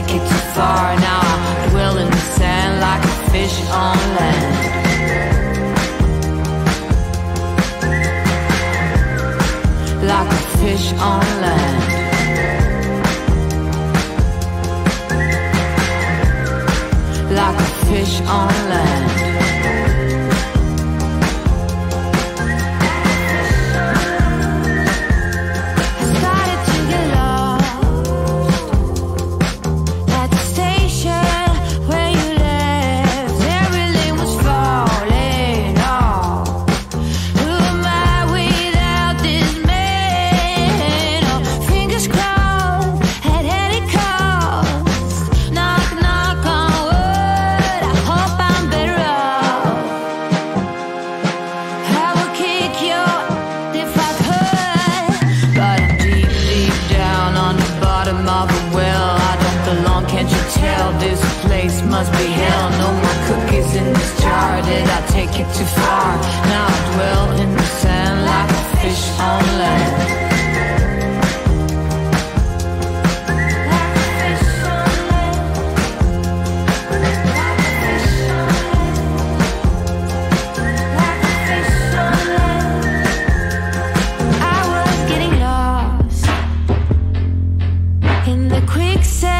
take it too far Now. I will in the sand like a fish on land. Like a fish on land. Like a fish on land. can't you tell this place must be hell? No more cookies in this jar. Did I take it too far? Now I dwell in the sand like a fish on land. quicksand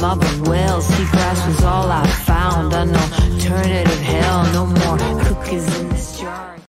love.